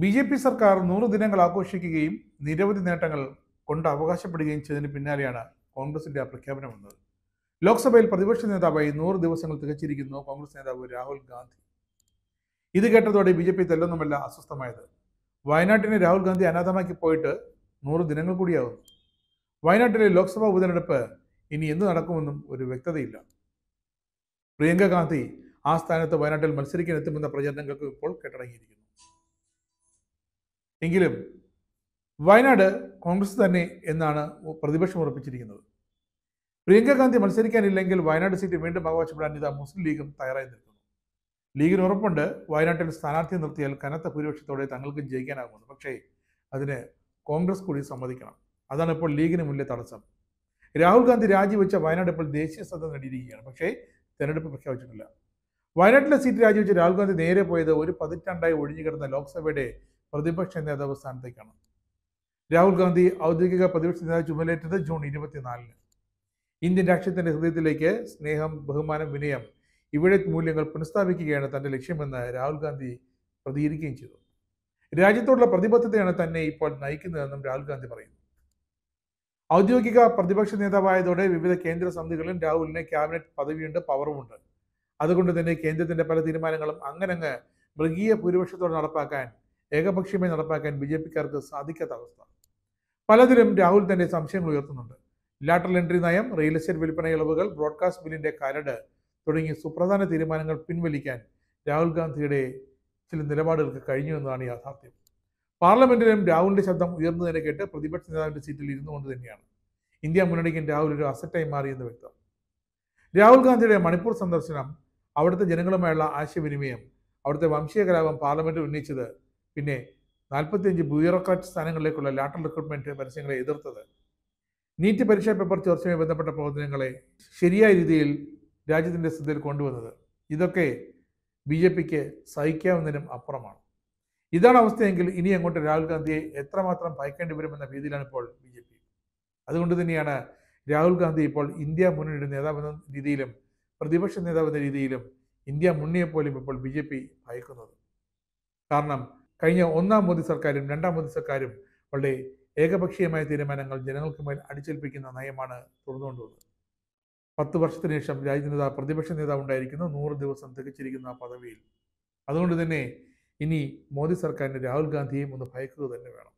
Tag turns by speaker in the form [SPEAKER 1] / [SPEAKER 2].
[SPEAKER 1] B J P സർക്കാർ നൂറ് ദിനങ്ങൾ ആഘോഷിക്കുകയും നിരവധി നേട്ടങ്ങൾ കൊണ്ട് അവകാശപ്പെടുകയും ചെയ്തതിന് പിന്നാലെയാണ് കോൺഗ്രസിന്റെ ആ പ്രഖ്യാപനം വന്നത്. ലോക്സഭയിൽ പ്രതിപക്ഷ നേതാവായി നൂറ് ദിവസങ്ങൾ തികച്ചിരിക്കുന്നു കോൺഗ്രസ് നേതാവ് രാഹുൽ ഗാന്ധി. ഇത് കേട്ടതോടെ ബി ജെ പി തെല്ലൊന്നുമല്ല അസ്വസ്ഥമായത്. വയനാട്ടിനെ രാഹുൽ ഗാന്ധി അനാഥമാക്കി പോയിട്ട് നൂറ് ദിനങ്ങൾ കൂടിയാകുന്നു വയനാട്ടിലെ ലോക്സഭാ ഉപതെരഞ്ഞെടുപ്പ് ഇനി എന്ത് നടക്കുമെന്നും ഒരു വ്യക്തതയില്ല. പ്രിയങ്ക ഗാന്ധി ആ സ്ഥാനത്ത് വയനാട്ടിൽ മത്സരിക്കാൻ എത്തുമെന്ന പ്രചരണങ്ങൾക്ക് ഇപ്പോൾ കെട്ടടങ്ങിയിരിക്കുന്നു. എങ്കിലും വയനാട് കോൺഗ്രസ് തന്നെ എന്നാണ് പ്രതിപക്ഷം ഉറപ്പിച്ചിരിക്കുന്നത്. പ്രിയങ്ക ഗാന്ധി മത്സരിക്കാനില്ലെങ്കിൽ വയനാട് സീറ്റ് വീണ്ടും അവകാശപ്പെടാൻ ഇതാ മുസ്ലിം ലീഗും തയ്യാറായി നിൽക്കുന്നു. ലീഗിന് ഉറപ്പുണ്ട്. വയനാട്ടിൽ സ്ഥാനാർത്ഥി നിർത്തിയാൽ കനത്ത ഭൂരിപക്ഷത്തോടെ തങ്ങൾക്ക് ജയിക്കാനാകുമെന്ന്. പക്ഷേ അതിന് കോൺഗ്രസ് കൂടി സമ്മതിക്കണം. അതാണ് ഇപ്പോൾ ലീഗിന് മുന്നിലെ തടസ്സം. രാഹുൽ ഗാന്ധി രാജിവെച്ച വയനാട് ഇപ്പോൾ ദേശീയ ശ്രദ്ധ നേടിയിരിക്കുകയാണ്. പക്ഷേ തെരഞ്ഞെടുപ്പ് പ്രഖ്യാപിച്ചിട്ടില്ല. വയനാട്ടിലെ സീറ്റ് രാജിവെച്ച് രാഹുൽ ഗാന്ധി നേരെ പോയത് ഒരു പതിറ്റാണ്ടായി ഒഴിഞ്ഞു കിടന്ന ലോക്സഭയുടെ പ്രതിപക്ഷ നേതാവ് സ്ഥാനത്തേക്കാണ്. രാഹുൽ ഗാന്ധി ഔദ്യോഗിക പ്രതിപക്ഷ നേതാവ് ചുമലേറ്റത് ജൂൺ ഇരുപത്തിനാലിന്. ഇന്ത്യൻ രാഷ്ട്രീയത്തിന്റെ ഹൃദയത്തിലേക്ക് സ്നേഹം ബഹുമാനം വിനയം ഇവിടെ മൂല്യങ്ങൾ പുനഃസ്ഥാപിക്കുകയാണ് തന്റെ ലക്ഷ്യമെന്ന് രാഹുൽ ഗാന്ധി പ്രതികരിക്കുകയും ചെയ്തു. രാജ്യത്തോടുള്ള പ്രതിബദ്ധതയാണ് തന്നെ ഇപ്പോൾ നയിക്കുന്നതെന്നും രാഹുൽ ഗാന്ധി പറയുന്നു. ഔദ്യോഗിക പ്രതിപക്ഷ നേതാവായതോടെ വിവിധ കേന്ദ്ര സമിതികളിലും രാഹുലിന് ക്യാബിനറ്റ് പദവിയുണ്ട് പവറുമുണ്ട്. അതുകൊണ്ട് തന്നെ കേന്ദ്രത്തിന്റെ പല തീരുമാനങ്ങളും അങ്ങനങ്ങ് മൃഗീയ ഭൂരിപക്ഷത്തോടെ നടപ്പാക്കാൻ ഏകപക്ഷീയമായി നടപ്പാക്കാൻ ബി ജെ പിക്കാർക്ക് സാധിക്കാത്ത അവസ്ഥ. പലതിലും രാഹുൽ തന്റെ സംശയങ്ങൾ ഉയർത്തുന്നുണ്ട്. ലാറ്ററൽ എൻട്രി നയം റിയൽ എസ്റ്റേറ്റ് വിൽപ്പന ഇളവുകൾ ബ്രോഡ്കാസ്റ്റ് ബില്ലിന്റെ കരട് തുടങ്ങിയ സുപ്രധാന തീരുമാനങ്ങൾ പിൻവലിക്കാൻ രാഹുൽ ഗാന്ധിയുടെ ചില നിലപാടുകൾക്ക് കഴിഞ്ഞു എന്നതാണ് യാഥാർത്ഥ്യം. പാർലമെന്റിലും രാഹുലിന്റെ ശബ്ദം ഉയർന്നതിനെ കേട്ട് പ്രതിപക്ഷ നേതാവിന്റെ സീറ്റിൽ ഇരുന്നു കൊണ്ട് തന്നെയാണ്. ഇന്ത്യ മുന്നണിക്കും രാഹുൽ ഒരു അസറ്റായി മാറിയെന്ന് വ്യക്തം. രാഹുൽ ഗാന്ധിയുടെ മണിപ്പൂർ സന്ദർശനം അവിടുത്തെ ജനങ്ങളുമായുള്ള ആശയവിനിമയം അവിടുത്തെ വംശീയ കലാപം പാർലമെന്റിൽ ഉന്നയിച്ചത് പിന്നെ നാൽപ്പത്തിയഞ്ച് ബ്യൂറോക്രാറ്റ് സ്ഥാനങ്ങളിലേക്കുള്ള ലാറ്ററൽ റിക്രൂട്ട്മെന്റ് പരസ്യങ്ങളെ എതിർത്തത്. നീറ്റ് പരീക്ഷാ പേപ്പർ ചോർച്ചയുമായി ബന്ധപ്പെട്ട പ്രവർത്തനങ്ങളെ ശരിയായ രീതിയിൽ രാജ്യത്തിന്റെ ശ്രദ്ധയിൽ കൊണ്ടുവന്നത്. ഇതൊക്കെ ബി ജെ പിക്ക് സഹിക്കാവുന്നതിനും അപ്പുറമാണ്. ഇതാണ് അവസ്ഥയെങ്കിൽ ഇനി അങ്ങോട്ട് രാഹുൽ ഗാന്ധിയെ എത്രമാത്രം ഭയക്കേണ്ടി വരുമെന്ന രീതിയിലാണ് ഇപ്പോൾ ബി ജെ പി അതുകൊണ്ട് തന്നെയാണ് രാഹുൽ ഗാന്ധി ഇപ്പോൾ ഇന്ത്യ മുന്നണിയുടെ നേതാവെന്ന രീതിയിലും പ്രതിപക്ഷ നേതാവെന്ന രീതിയിലും ഇന്ത്യ മുന്നിയെപ്പോലും പോലും ഇപ്പോൾ ബി ജെ പി ഭയക്കുന്നത്. കാരണം കഴിഞ്ഞ ഒന്നാം മോദി സർക്കാരും രണ്ടാം മോദി സർക്കാരും വളരെ ഏകപക്ഷീയമായ തീരുമാനങ്ങൾ ജനങ്ങൾക്ക് മേൽ അടിച്ചേൽപ്പിക്കുന്ന നയമാണ് തുടർന്നുകൊണ്ടുള്ളത്. പത്ത് വർഷത്തിന് ശേഷം രാജ്യനേതാ പ്രതിപക്ഷ നേതാവ് ഉണ്ടായിരിക്കുന്നു. നൂറ് ദിവസം തികച്ചിരിക്കുന്ന പദവിയിൽ. അതുകൊണ്ട് തന്നെ ഇനി മോദി സർക്കാരിന് രാഹുൽ ഗാന്ധിയെയും ഒന്ന് ഭയക്കുക തന്നെ വേണം.